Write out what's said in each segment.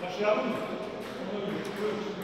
Taşıyalım mı? Onu ölçüyoruz.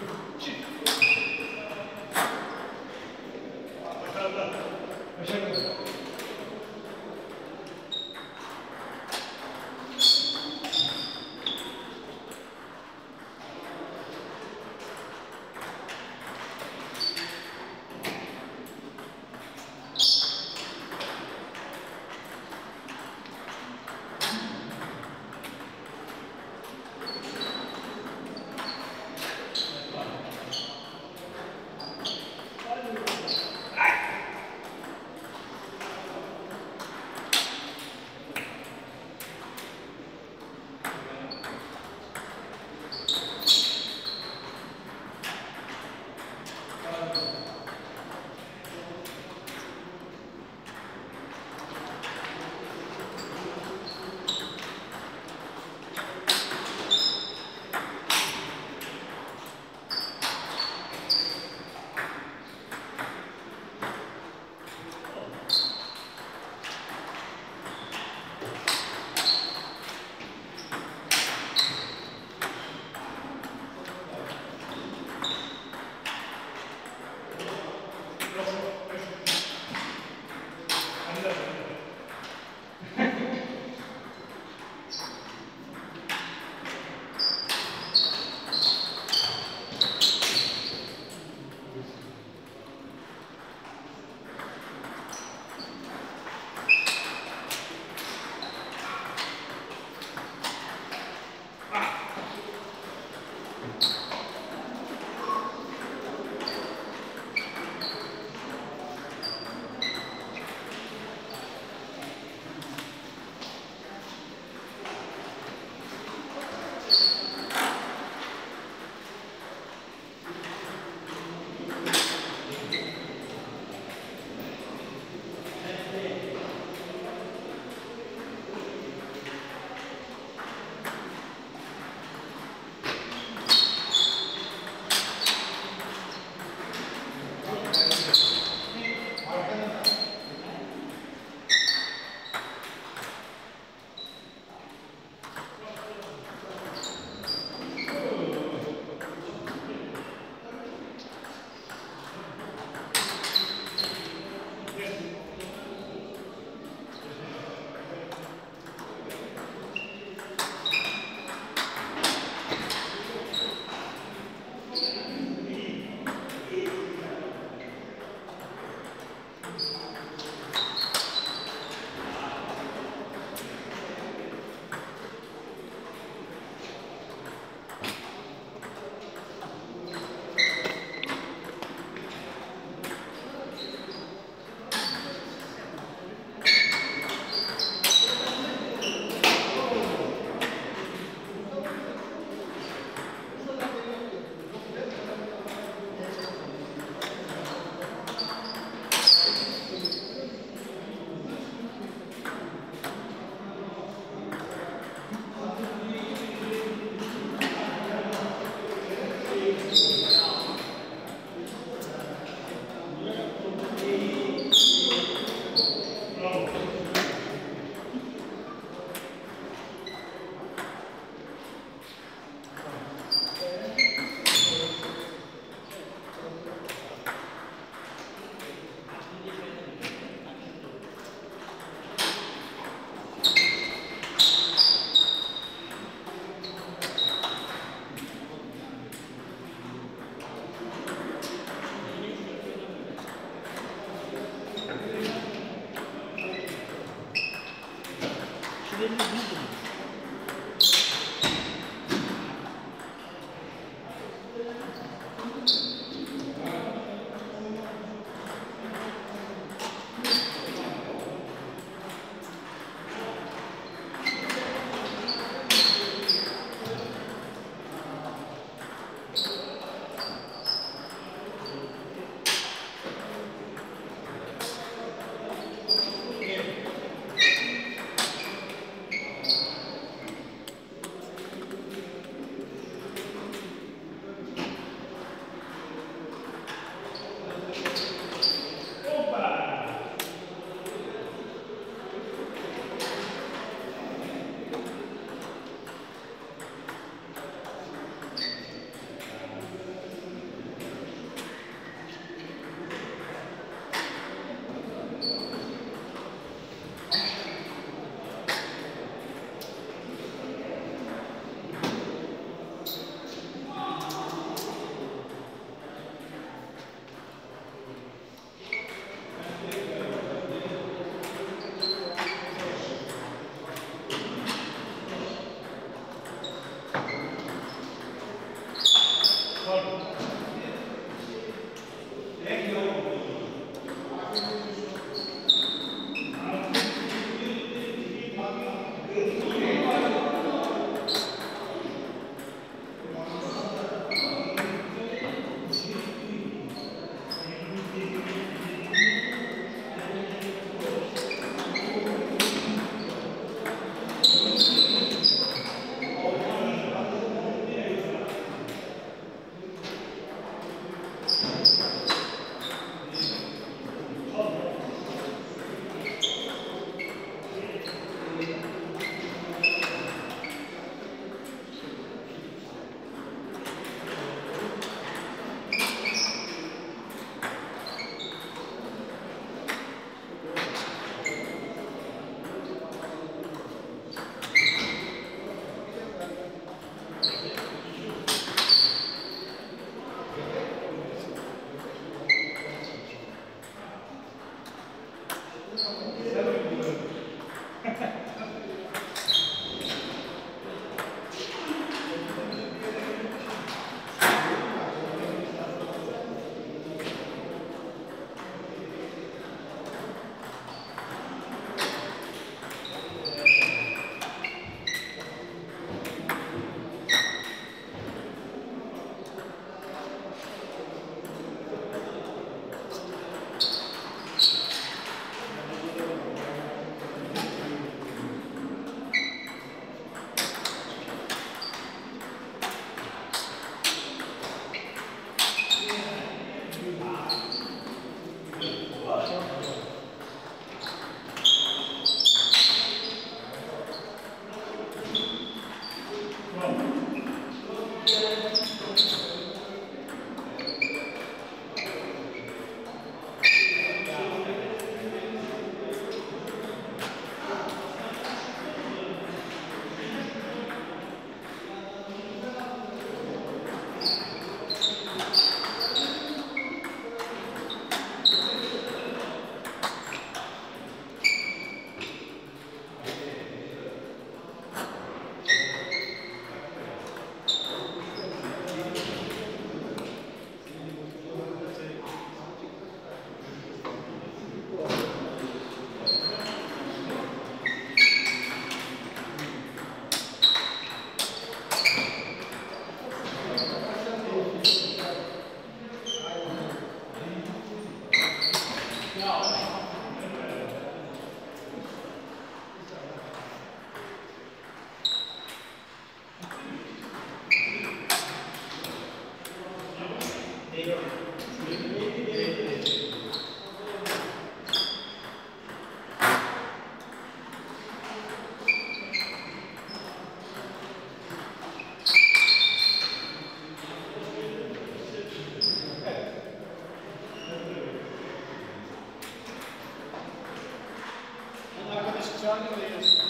John Lewis.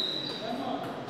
Come on.